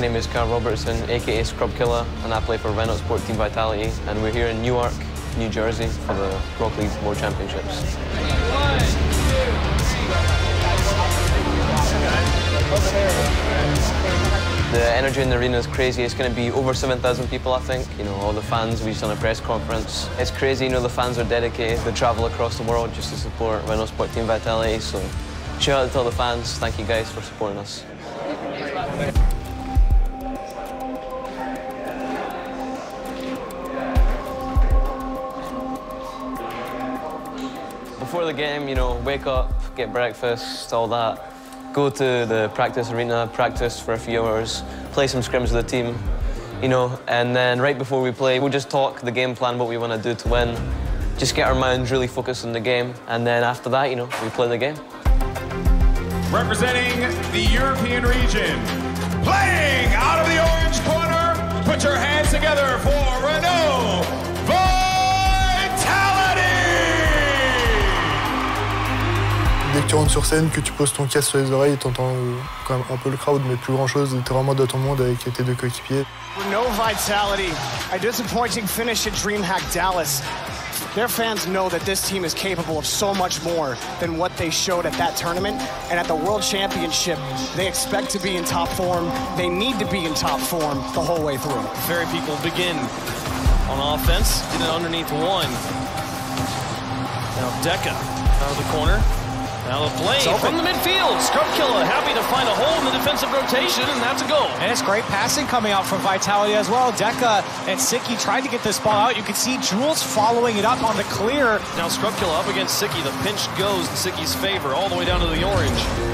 name is Kyle Robertson, aka Scrub Killa, and I play for Renault Sport Team Vitality. And we're here in Newark, New Jersey for the Rocket League World Championships. The energy in the arena is crazy. It's going to be over 7,000 people, I think. You know, all the fans, we just done a press conference. It's crazy, you know, the fans are dedicated. They travel across the world just to support Renault Sport Team Vitality. So shout out to all the fans. Thank you guys for supporting us. Before the game, you know, wake up, get breakfast, all that. Go to the practice arena, practice for a few hours, play some scrims with the team, you know, and then right before we play, we'll just talk the game plan, what we want to do to win. Just get our minds really focused on the game, and then after that, you know, we play the game. Representing the European region, playing out of the orange corner, put your hands together for Renault Dès que tu rentres sur scène, que tu poses ton casque sur les oreilles, t'entends euh, quand même un peu le crowd, mais plus grand chose. T'es vraiment dans ton monde avec tes deux coéquipiers. No vitality. A disappointing finish at DreamHack Dallas. Their fans know that this team is capable of so much more than what they showed at that tournament. And at the World Championship, they expect to be in top form. They need to be in top form the whole way through. Very people begin on offense, get it underneath one. Now Deca out of the corner. Now the play from the midfield. Scrub Killa happy to find a hole in the defensive rotation, and that's a goal. And it's great passing coming out from Vitality as well. Deca and Siki tried to get this ball out. You can see Jules following it up on the clear. Now Scrub Killa up against Siki. The pinch goes in Siki's favor all the way down to the orange.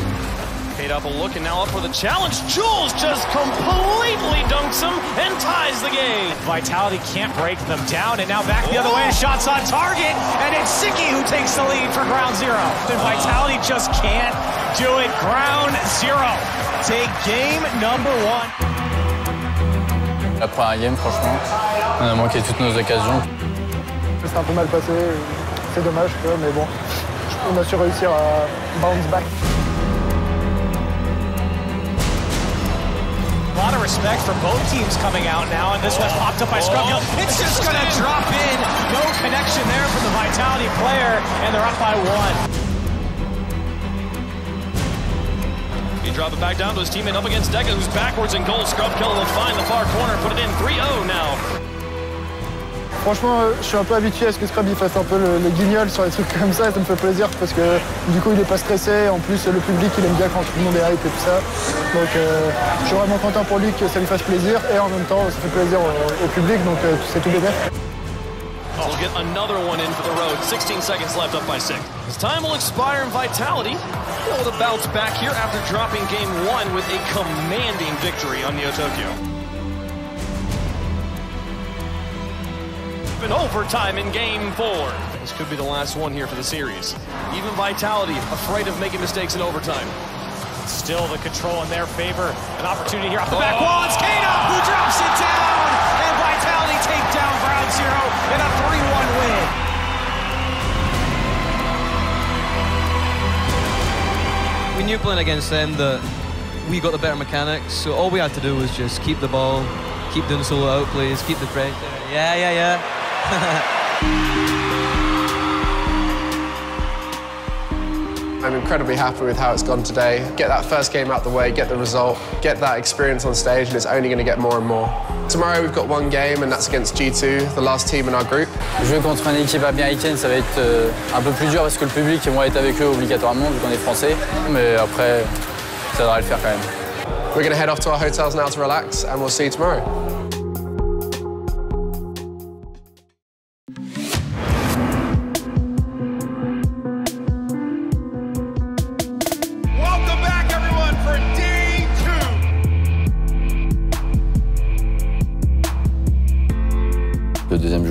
Paid up a look and now up for the challenge. Jules just completely dunks him and ties the game. Vitality can't break them down, and now back the other way. Shots on target, and it's Siki who takes the lead for Ground Zero. And Vitality just can't do it. Ground Zero. Take game number one. La première game, franchement, on a manqué toutes nos occasions. C'est un peu mal passé, c'est dommage, mais bon, on a su réussir à bounce back. Lot of respect for both teams coming out now, and this one's popped up by Scrub. It's just going to drop in. No connection there from the Vitality player, and they're up by one. He drop it back down to his teammate up against Deca, who's backwards in goal. Scrub Killer will find the far corner, put it in 3-0 now. Franchement, je suis un peu habitué à ce que Scrub il fasse un peu le, le, guignol sur les trucs comme ça, ça me fait plaisir parce que du coup il est pas stressé, en plus le public il aime bien quand tout le monde est hype et tout ça. Donc je suis vraiment content pour lui que ça lui fasse plaisir et en même temps ça fait plaisir au, au public donc euh, c'est tout bénéf. Oh, we'll get another one in for the road. 16 seconds left up by six. His time will expire in Vitality. Able to bounce back here after dropping game one with a commanding victory on Neo Tokyo. in overtime in game four. This could be the last one here for the series. Even Vitality afraid of making mistakes in overtime. Still the control in their favor. An opportunity here off the back oh. wall. It's Kano who drops it down. And Vitality take down Ground Zero in a 3-1 win. We knew playing against them that we got the better mechanics, so all we had to do was just keep the ball, keep doing solo out plays, keep the pressure. Yeah, yeah, yeah. I'm incredibly happy with how it's gone today. Get that first game out the way, get the result, get that experience on stage, and it's only going to get more and more. Tomorrow we've got one game, and that's against G2, the last team in our group. Jouer contre une équipe américaine, ça va être euh, un peu plus dur parce que le public, ils vont être avec eux obligatoirement, vu qu'on est français. Mais après, ça devrait le faire quand même. We're going to head off to our hotels now to relax, and we'll see you tomorrow.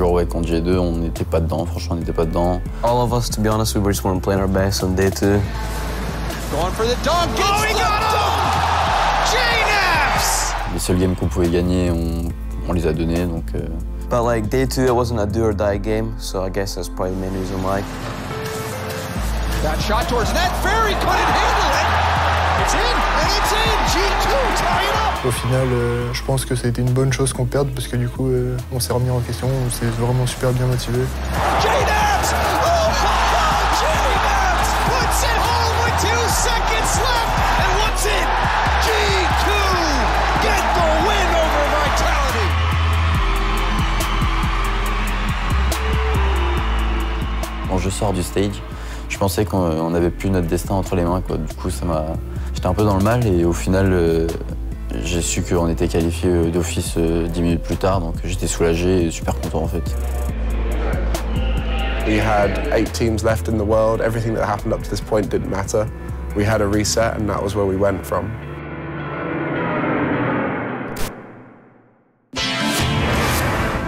Jour, ouais, contre G2, on n'était pas dedans, franchement, on n'était pas dedans. All of us, to be honest, we just weren't playing our best on day two. Going for the dunk, oh, he got him! J-Naps! Les seuls games qu'on pouvait gagner, on, on, les a donnés, donc... Euh... But like, day two, it wasn't a do or die game, so I guess that's probably the main reason why. That shot towards net, Ferry couldn't handle it! It's in, and it's in. G2 tie it up. Au final, euh, je pense que c'était une bonne chose qu'on perde parce que du coup, euh, on s'est remis en question, on s'est vraiment super bien motivé. Oh, J-Naps puts it home with two seconds left. And what's it? G2 get the win over Vitality. Quand je sors du stage, je pensais qu'on n'avait plus notre destin entre les mains. Quoi. Du coup, ça m'a... j'étais un peu dans le mal et au final, euh, j'ai su qu'on était qualifié euh, d'office euh, 10 minutes plus tard. Donc j'étais soulagé et super content en fait. We had eight teams left in the world. Everything that happened up to this point didn't matter. We had a reset, and that was where we went from.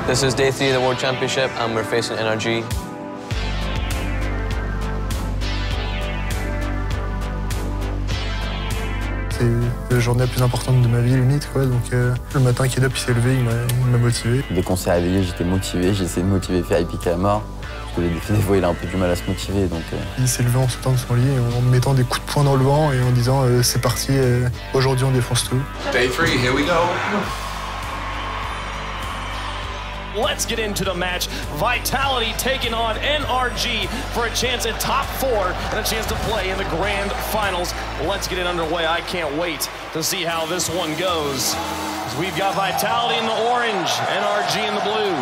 This is day three of the World Championship, and we're facing NRG. La journée la plus importante de ma vie, limite, quoi. Donc, euh, le matin, Kedop il s'est levé, il m'a- motivé. Dès qu'on s'est réveillé, j'étais motivé. J'ai essayé de motiver Felipe à mort. Parce que des des fois, il a un peu du mal à se motiver. Donc, euh, Il s'est levé en sautant de son lit, en me mettant des coups de poing dans le vent et en disant euh, c'est parti, euh, aujourd'hui on défonce tout. Day three, here we go. Let's get into the match. Vitality taking on NRG for a chance at top four and a chance to play in the grand finals. Let's get it underway. I can't wait to see how this one goes. We've got Vitality in the orange, NRG in the blue.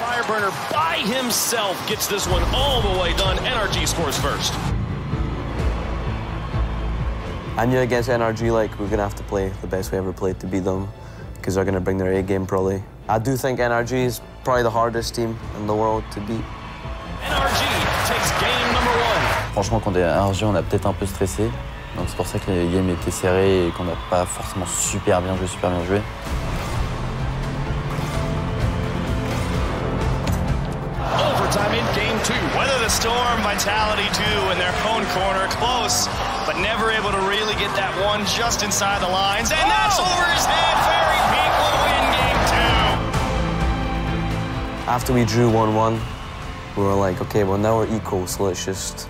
Fireburner by himself gets this one all the way done. NRG scores first. I knew against NRG, like, we're gonna have to play the best we ever played to beat them, because they're gonna bring their A game probably. I do think NRG is probably the hardest team in the world to beat. NRG takes game number one. franchement, quand on est à RG, on a peut-être un peu stressé. Donc c'est pour ça que les games étaient serrés et qu'on n'a pas forcément super bien joué, super bien joué. Overtime in game two. Weather the storm, Vitality too in their own corner, close, but never able to really get that one just inside the lines. And that's over his head. Fairy Peak After we drew 1-1, we were like, okay, well now we're equal, so let's just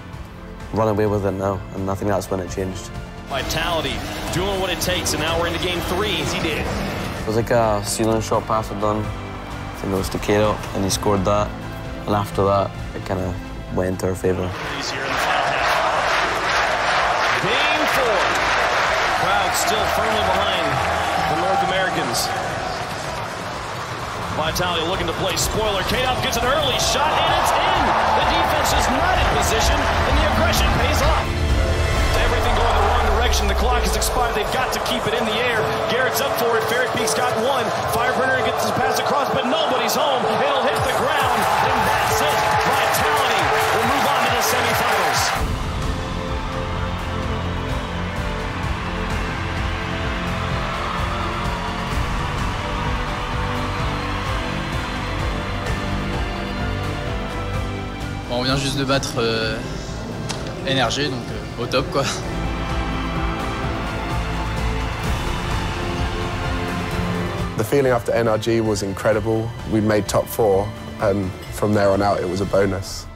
run away with it now. And I think that's when it changed. Vitality doing what it takes, and now we're into game three as he did. It was like a ceiling shot pass I'd done. I think it was to Kato, and he scored that. And after that, it kind of went into our favour. He's here in the. Game four. Crowd still firmly behind the North Americans. Vitality looking to play spoiler. Kaydop gets an early shot, and it's in. The defense is not in position, and the aggression pays off. Everything going the wrong direction. The clock has expired. They've got to keep it in the air. Garrett's up for it. Fairy Peak's got one. Fireburner gets his pass across, but nobody's home. It'll hit the ground, and that's it. On vient juste de battre euh, NRG, donc euh, au top quoi. The feeling after NRG was incredible. We made top four, and from there on out, it was a bonus.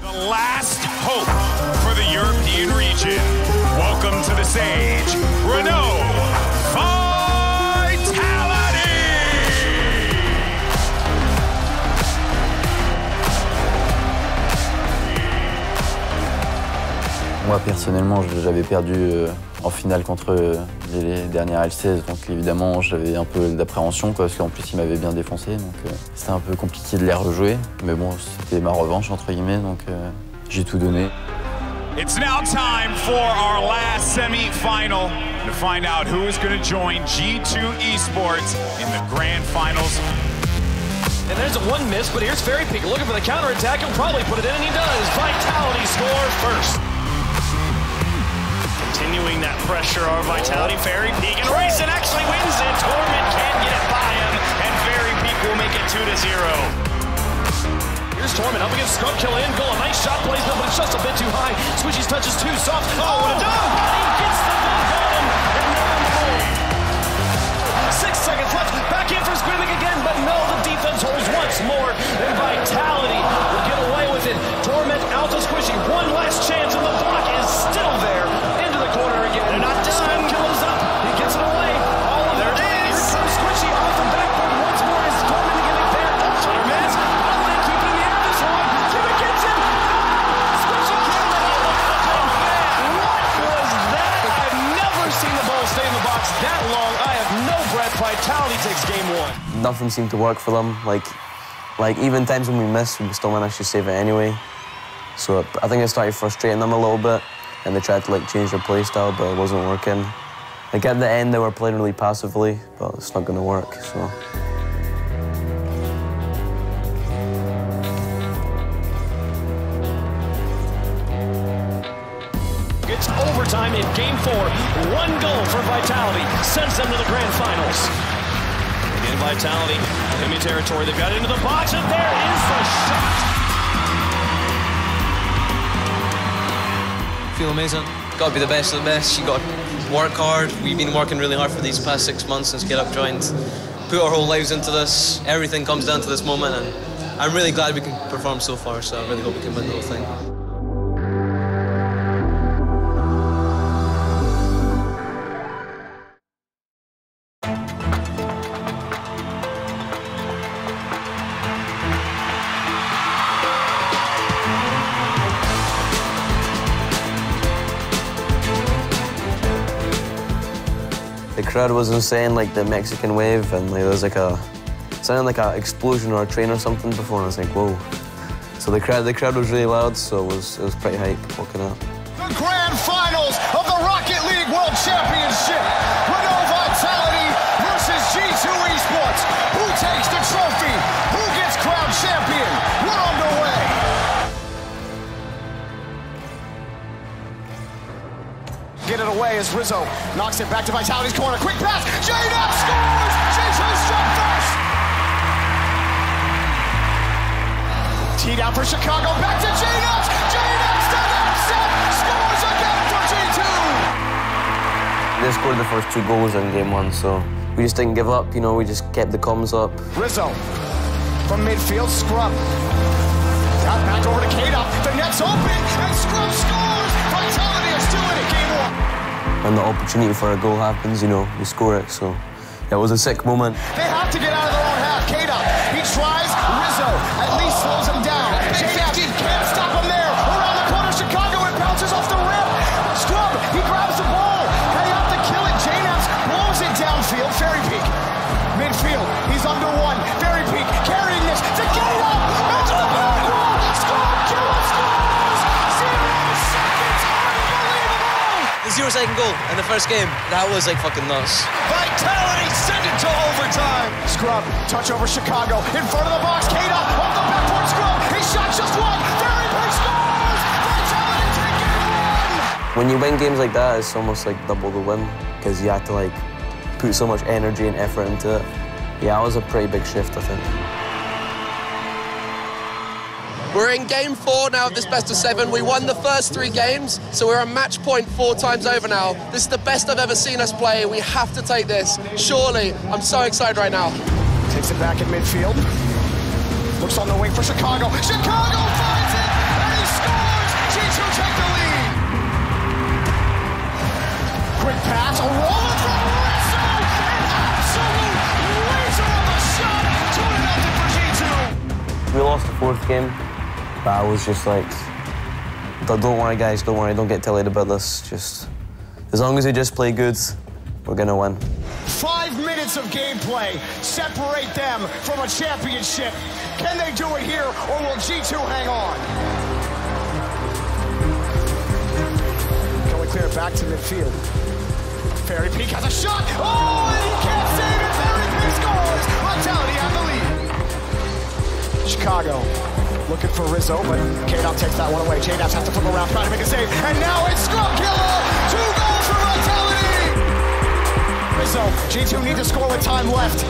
The last hope for the European region. Welcome to the stage, Renault Moi personnellement, j'avais perdu euh, en finale contre euh, les, dernières L16, donc évidemment j'avais un peu d'appréhension parce qu'en plus ils m'avaient bien défoncé, donc euh, c'était un peu compliqué de les rejouer. Mais bon, c'était ma revanche entre guillemets, donc euh, j'ai tout donné. It's now time for our last semi-final to find out who is going to join G2 Esports in the grand finals. And there's a one miss, but here's Fairy Peak looking for the counterattack. He'll probably put it in, and he does. Vitality scores first. Continuing that pressure on Vitality. Fairy Peak and Rayson actually wins it. Torment can't get it by him, and Fairy Peak will make it 2 to 0. Here's Torment up against Scrub Killa in goal. A nice shot placement, but it's just a bit too high. Switchy's touch is too soft. Oh, what a dunk! He gets the on him, and now. Six seconds left. Back in for Squiddick again, but no, the defense holds once more. And Vitality will get one. Nothing seemed to work for them. Like, like even times when we missed, we still managed to save it anyway. So I think it started frustrating them a little bit, and they tried to like change their play style, but it wasn't working. Like at the end, they were playing really passively, but it's not going to work. So. It's overtime in game four. One goal for Vitality sends them to the grand finals. Again, Vitality, enemy territory. They've got into the box, and there is the shot. Feel amazing. Got to be the best of the best. You got to work hard. We've been working really hard for these past six months since Get Up joined. Put our whole lives into this. Everything comes down to this moment, and I'm really glad we can perform so far. So I really hope we can win the whole thing. Crowd was insane, like the Mexican wave, and like, there was like a sounded like an explosion or a train or something before, and I was like, whoa. So the crowd, the crowd was really loud, so it was it was pretty hype walking up. The grand finals of the Rocket League World Championship. Renault Vitality versus G2 Esports. Who takes the trophy? Get it away as Rizzo knocks it back to Vitality's corner. Quick pass. J-Nap scores. G2 struck first. Teed out for Chicago. Back to. JKnaps does it. Scores again for G2. They scored the first two goals in game one, so we just didn't give up. You know, we just kept the comms up. Rizzo from midfield. Scrub. Got back over to Kaydop. The net's open. And Scrub scores. When the opportunity for a goal happens, you know, we score it. So it was a sick moment. They have to get out of their own half. Kaydop. He tries. Second goal in the first game, that was like fucking nuts. Vitality send it to overtime. Scrub, touch over Chicago. In front of the box, Kaydop off the backboard scrub. He shot just one. Fairy Peak scores. Vitality take it one. When you win games like that, it's almost like double the win because you have to like put so much energy and effort into it. Yeah, it was a pretty big shift, I think. We're in game four now of this best of seven. We won the first three games, so we're on match point four times over now. This is the best I've ever seen us play. We have to take this. Surely. I'm so excited right now. Takes it back in midfield. Looks on the wing for Chicago. Chicago finds it, and he scores. G2 take the lead. Quick pass, a roller from Rizzo. An absolute laser of a shot. Two to nothing for G2. We lost the fourth game, but I was just like, don't don't worry, guys, don't worry, don't get tilled about this. Just as long as we just play good, we're gonna win. Five minutes of gameplay separate them from a championship. Can they do it here, or will G2 hang on? Can we clear it back to midfield? Fairy Peak has a shot. Oh, and he can't save it. Fairy Peak scores. Vitality on the lead. Chicago looking for Rizzo, but K-Dot takes that one away. J-Naps has to flip around, trying to make a save. And now it's Scrub Killer. Two goals for Vitality. Rizzo, G2 need to score with time left,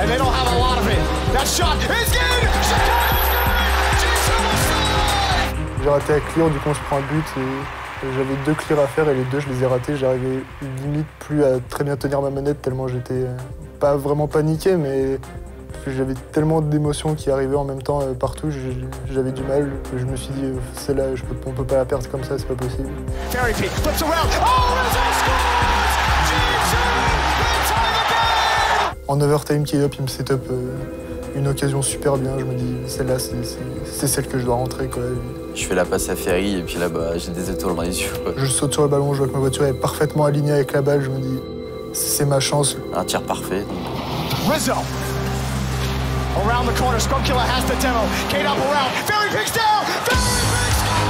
and they don't have a lot of it. That shot is good. Chicago's good. G2 will slide. J'ai raté à clear, du coup on se prend un but et j'avais deux clears à faire et les deux je les ai ratés. J'arrivais limite plus à très bien tenir ma manette tellement j'étais euh, pas vraiment paniqué mais j'avais tellement d'émotions qui arrivaient en même temps euh, partout, j'avais du mal. Je me suis dit euh, celle-là on peut pas la perdre comme ça, c'est pas possible. Oh, Rizzo scores. G2 they tie the game. En overtime, K-Up, il me set up euh, une occasion super bien. Je me dis, celle-là, c'est- celle que je dois rentrer. Quoi. Je fais la passe à Ferry et puis là, bah, j'ai des étoiles dans les yeux. quoi. Je saute sur le ballon, je vois que ma voiture est parfaitement alignée avec la balle. Je me dis, c'est ma chance. Un tir parfait. donc. Around the corner, Skokula has the demo. Kate up around. Ferry picks down. Ferry picks down.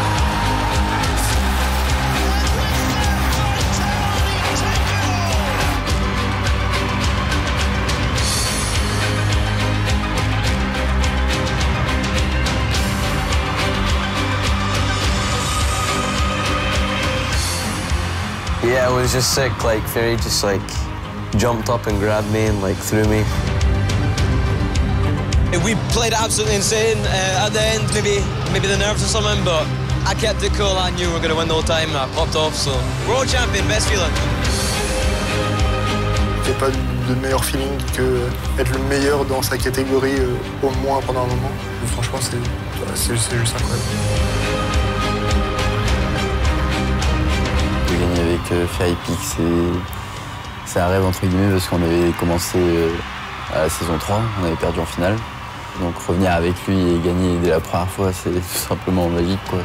Yeah, it was just sick. Like Fairy just like jumped up and grabbed me and like threw me. We played absolutely insane uh, at the end, maybe maybe the nerves or something, but I kept it cool. I knew we were going to win the whole time and I popped off. So, world champion, best feeling. Il n'y a pas de meilleur feeling que être le meilleur dans sa catégorie euh, au moins pendant un moment. Et franchement, c'est juste incroyable. De gagner avec euh, Ferry Peak, c'est- c'est un rêve entre guillemets parce qu'on avait commencé euh, à la saison 3, on avait perdu en finale. Donc revenir avec lui et gagner dès la première fois, c'est tout simplement magique quoi.